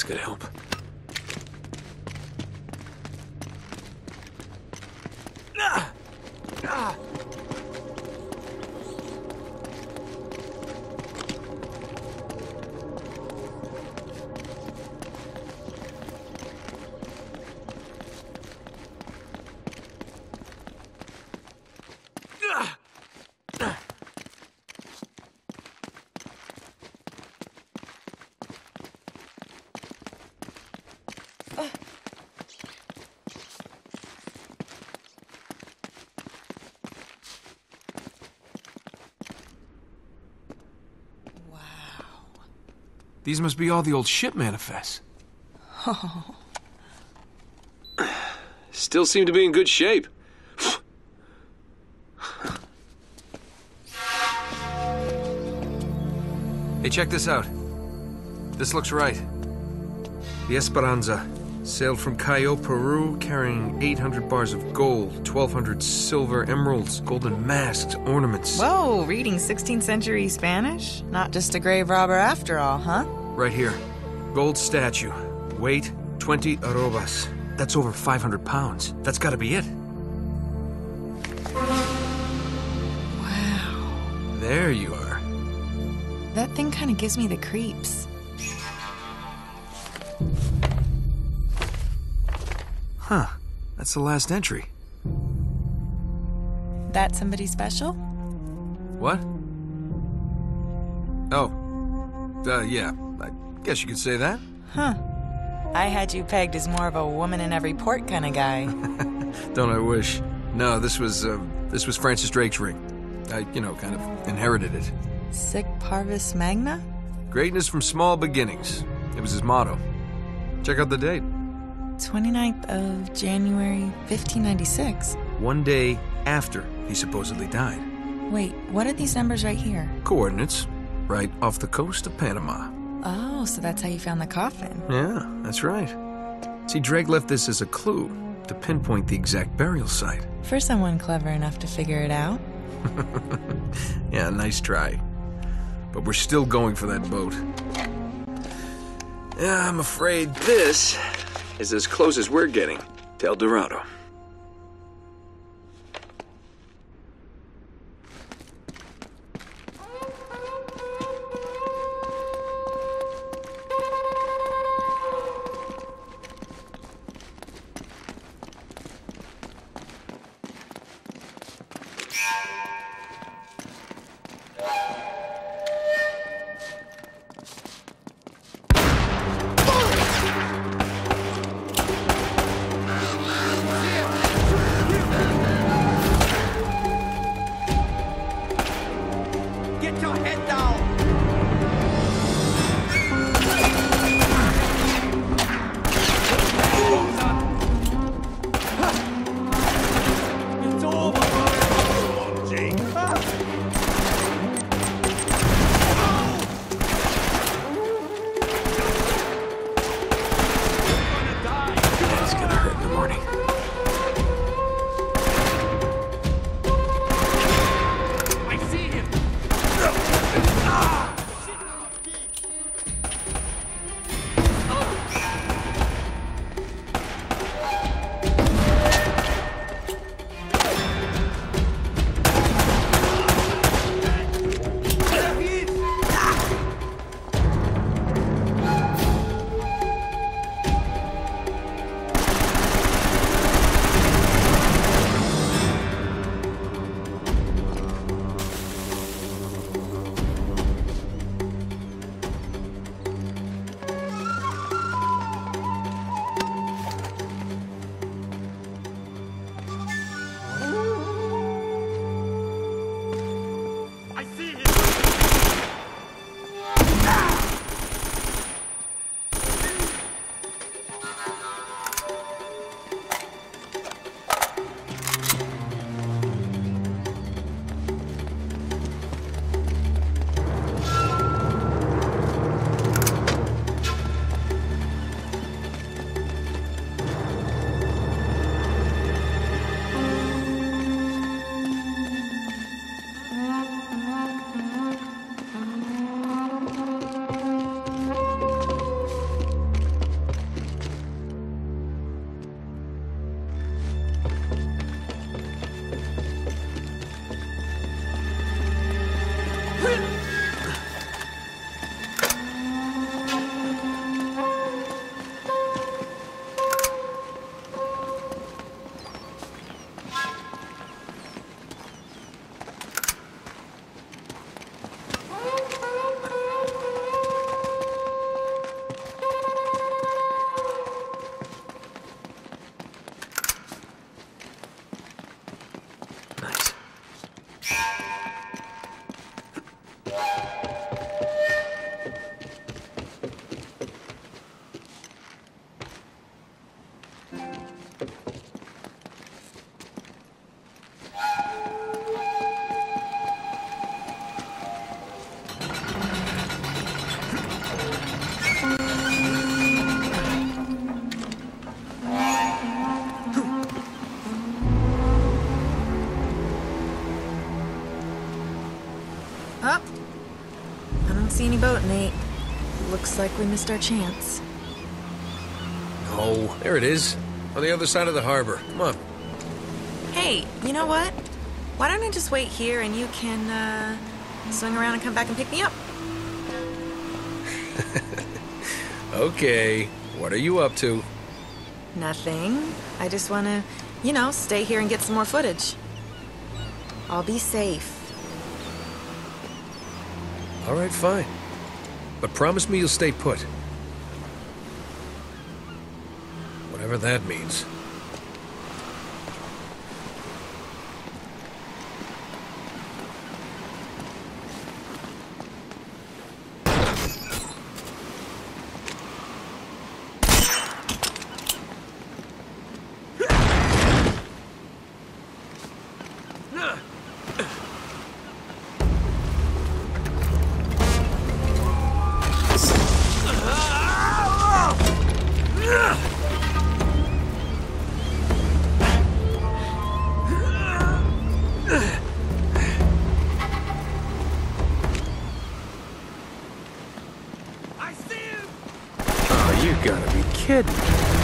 This could help. Ah! Ah! These must be all the old ship manifests. Oh. Still seem to be in good shape. hey, check this out. This looks right. The Esperanza sailed from Callao, Peru, carrying 800 bars of gold, 1,200 silver emeralds, golden masks, ornaments. Whoa, reading 16th century Spanish? Not just a grave robber after all, huh? Right here. Gold statue. Weight 20 arrobas. That's over 500 pounds. That's gotta be it. Wow. There you are. That thing kind of gives me the creeps. Huh. That's the last entry. That somebody special? What? Oh. Uh, yeah. I guess you could say that. Huh. I had you pegged as more of a woman in every port kind of guy. Don't I wish? No, this was, uh, this was Francis Drake's ring. I, you know, kind of inherited it. Sic parvis magna? Greatness from small beginnings. It was his motto. Check out the date. 29th of January, 1596. One day after he supposedly died. Wait, what are these numbers right here? Coordinates. Right off the coast of Panama. Oh, so that's how you found the coffin. Yeah, that's right. See, Drake left this as a clue to pinpoint the exact burial site. For someone clever enough to figure it out. yeah, nice try. But we're still going for that boat. Yeah, I'm afraid this is as close as we're getting to El Dorado. 哼 Any boat, Nate. Looks like we missed our chance. Oh, there it is. On the other side of the harbor. Come on. Hey, you know what? Why don't I just wait here and you can, uh, swing around and come back and pick me up? Okay. What are you up to? Nothing. I just want to, you know, stay here and get some more footage. I'll be safe. All right, fine. But promise me you'll stay put. Whatever that means. Gotta be kidding.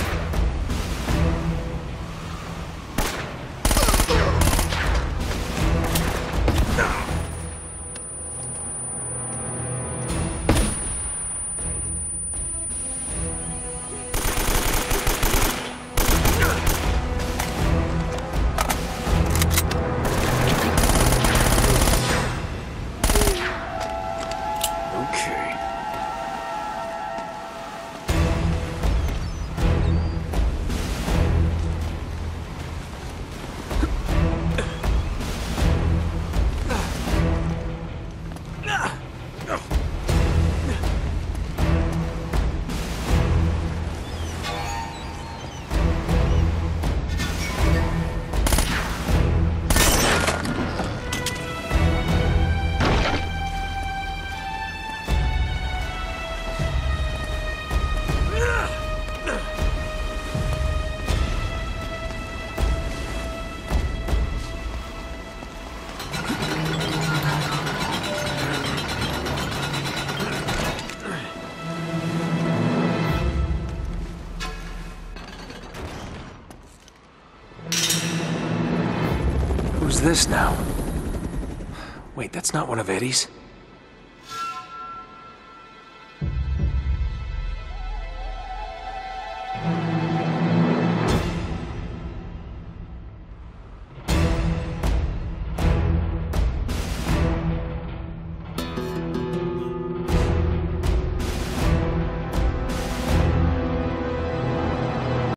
This now? Wait, that's not one of Eddie's.